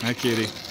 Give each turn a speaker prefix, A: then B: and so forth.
A: Hi, kitty.